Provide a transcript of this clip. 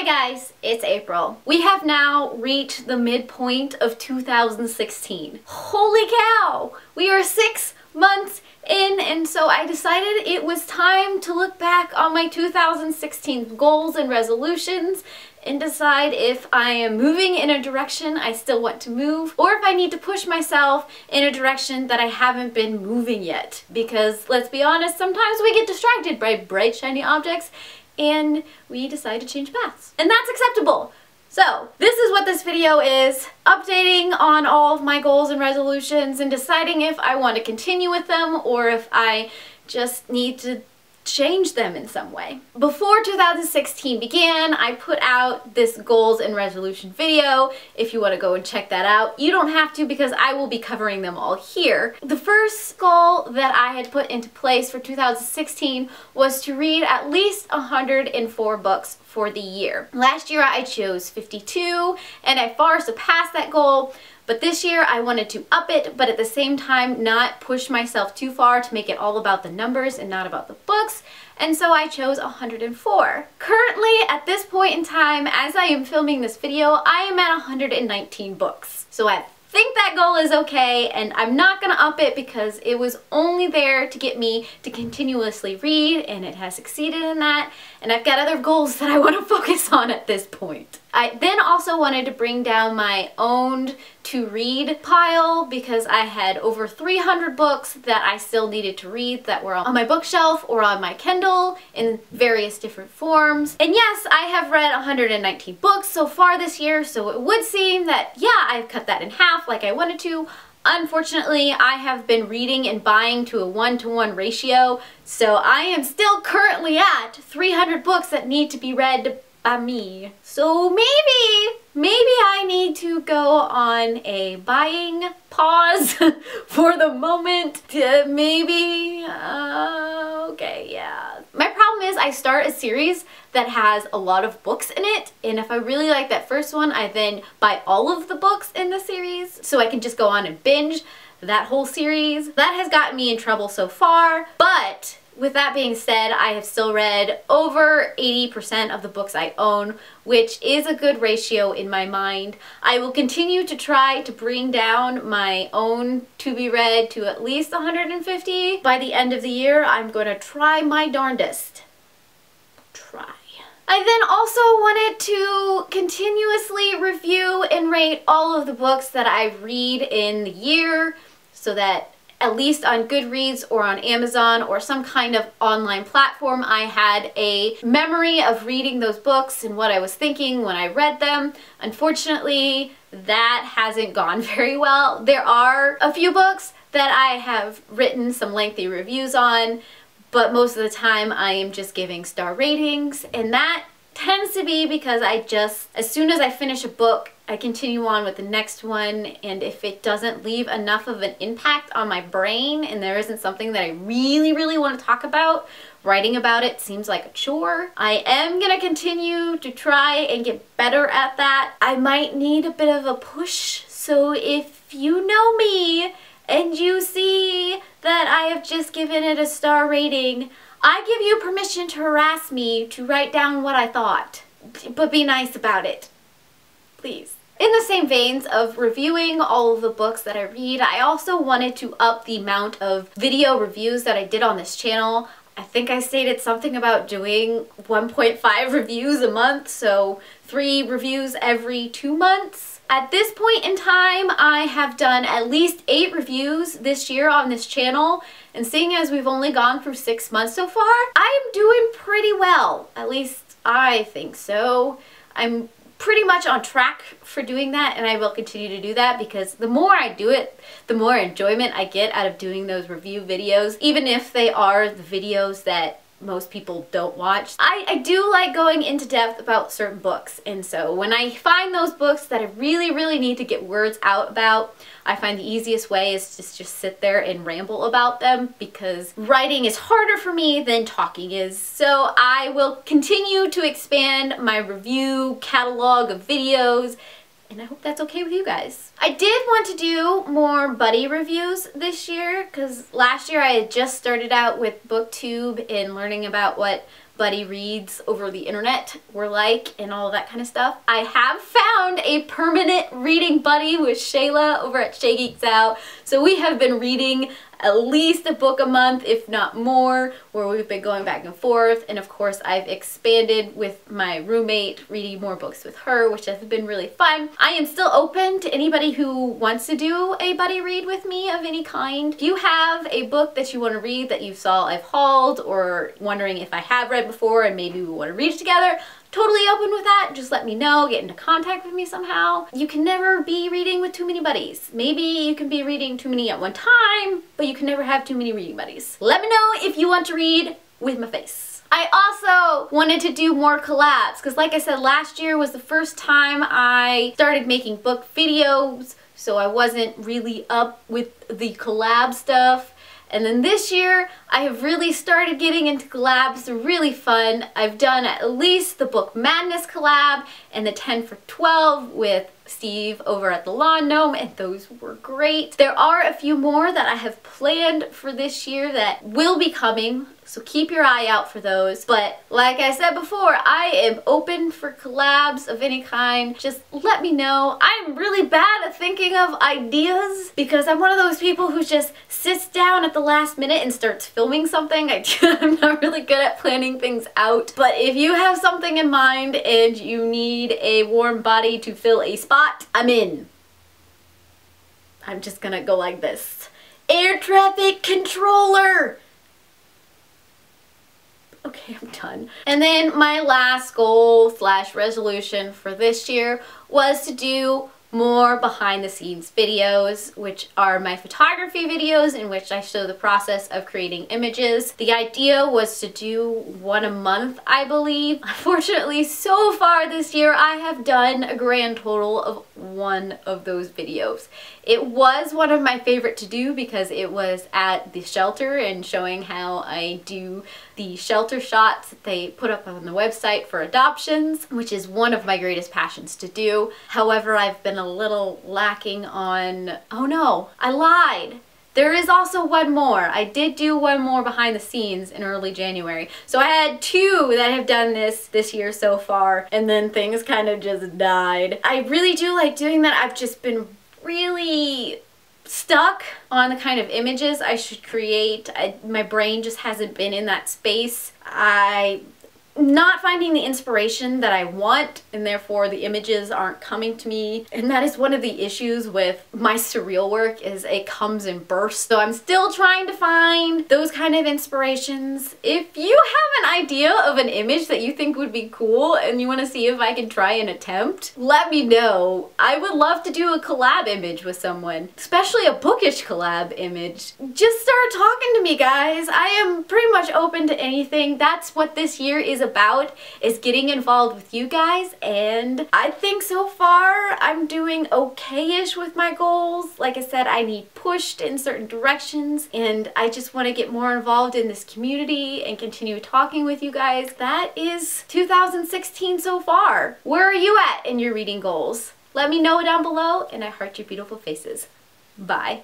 Hi guys, it's April. We have now reached the midpoint of 2016. Holy cow! We are six months in and so I decided it was time to look back on my 2016 goals and resolutions and decide if I am moving in a direction I still want to move or if I need to push myself in a direction that I haven't been moving yet. Because let's be honest, sometimes we get distracted by bright shiny objects and we decide to change paths. And that's acceptable. So, this is what this video is, updating on all of my goals and resolutions and deciding if I want to continue with them or if I just need to change them in some way. Before 2016 began, I put out this goals and resolution video. If you want to go and check that out, you don't have to because I will be covering them all here. The first goal that I had put into place for 2016 was to read at least 104 books for the year. Last year I chose 52 and I far surpassed that goal. But this year I wanted to up it, but at the same time not push myself too far to make it all about the numbers and not about the books. And so I chose 104. Currently, at this point in time, as I am filming this video, I am at 119 books. So I think that goal is okay and I'm not to up it because it was only there to get me to continuously read and it has succeeded in that and I've got other goals that I want to focus on at this point. I then also wanted to bring down my owned to read pile because I had over 300 books that I still needed to read that were on my bookshelf or on my Kindle in various different forms. And yes, I have read 119 books so far this year, so it would seem that, yeah, I've cut that in half like I wanted to. Unfortunately, I have been reading and buying to a one-to-one -one ratio, so I am still currently at 300 books that need to be read by me. So maybe, maybe I need to go on a buying pause for the moment. Maybe, uh, okay, yeah. My problem is I start a series that has a lot of books in it, and if I really like that first one, I then buy all of the books in the series so I can just go on and binge that whole series. That has gotten me in trouble so far, but with that being said, I have still read over 80% of the books I own, which is a good ratio in my mind. I will continue to try to bring down my own to be read to at least 150. By the end of the year, I'm going to try my darndest. Try. I then also wanted to continuously review and rate all of the books that I read in the year so that at least on Goodreads or on Amazon or some kind of online platform, I had a memory of reading those books and what I was thinking when I read them. Unfortunately, that hasn't gone very well. There are a few books that I have written some lengthy reviews on, but most of the time I am just giving star ratings, and that tends to be because I just, as soon as I finish a book, I continue on with the next one and if it doesn't leave enough of an impact on my brain and there isn't something that I really, really want to talk about, writing about it seems like a chore. I am going to continue to try and get better at that. I might need a bit of a push, so if you know me and you see that I have just given it a star rating, I give you permission to harass me to write down what I thought. But be nice about it. Please. In the same veins of reviewing all of the books that I read, I also wanted to up the amount of video reviews that I did on this channel. I think I stated something about doing 1.5 reviews a month, so three reviews every two months. At this point in time, I have done at least eight reviews this year on this channel, and seeing as we've only gone through six months so far, I am doing pretty well. At least I think so. I'm pretty much on track for doing that and I will continue to do that because the more I do it, the more enjoyment I get out of doing those review videos, even if they are the videos that most people don't watch. I, I do like going into depth about certain books and so when I find those books that I really really need to get words out about I find the easiest way is to just sit there and ramble about them because writing is harder for me than talking is. So I will continue to expand my review catalog of videos and I hope that's okay with you guys. I did want to do more buddy reviews this year because last year I had just started out with booktube and learning about what buddy reads over the internet were like and all that kind of stuff. I have found a permanent reading buddy with Shayla over at Shae Geeks Out. So we have been reading at least a book a month, if not more, where we've been going back and forth. And of course, I've expanded with my roommate, reading more books with her, which has been really fun. I am still open to anybody who wants to do a buddy read with me of any kind. If you have a book that you want to read that you saw I've hauled or wondering if I have read before and maybe we want to read together, totally open with that. Just let me know, get into contact with me somehow. You can never be reading with too many buddies. Maybe you can be reading too many at one time, but you can never have too many reading buddies. Let me know if you want to read with my face. I also wanted to do more collabs because like I said last year was the first time I started making book videos so I wasn't really up with the collab stuff and then this year, I have really started getting into collabs, really fun. I've done at least the Book Madness collab and the 10 for 12 with Steve over at the Lawn Gnome, and those were great. There are a few more that I have planned for this year that will be coming, so keep your eye out for those. But like I said before, I am open for collabs of any kind. Just let me know. I'm really bad at thinking of ideas because I'm one of those people who just sits down at the last minute and starts filming something. I, I'm not really good at planning things out. But if you have something in mind and you need a warm body to fill a spot, I'm in. I'm just gonna go like this. Air traffic controller! Okay, I'm done. And then my last goal slash resolution for this year was to do more behind the scenes videos, which are my photography videos in which I show the process of creating images. The idea was to do one a month, I believe. Unfortunately, so far this year, I have done a grand total of one of those videos. It was one of my favorite to do because it was at the shelter and showing how I do the shelter shots that they put up on the website for adoptions, which is one of my greatest passions to do. However, I've been a little lacking on, oh no, I lied. There is also one more. I did do one more behind the scenes in early January. So I had two that have done this this year so far and then things kind of just died. I really do like doing that. I've just been really stuck on the kind of images I should create. I, my brain just hasn't been in that space. I not finding the inspiration that I want and therefore the images aren't coming to me and that is one of the issues with my surreal work is it comes in bursts so I'm still trying to find those kind of inspirations. If you have an idea of an image that you think would be cool and you want to see if I can try an attempt let me know. I would love to do a collab image with someone especially a bookish collab image. Just start talking to me guys. I am pretty much open to anything. That's what this year is about about is getting involved with you guys and I think so far I'm doing okay-ish with my goals. Like I said, I need pushed in certain directions and I just want to get more involved in this community and continue talking with you guys. That is 2016 so far. Where are you at in your reading goals? Let me know down below and I heart your beautiful faces. Bye.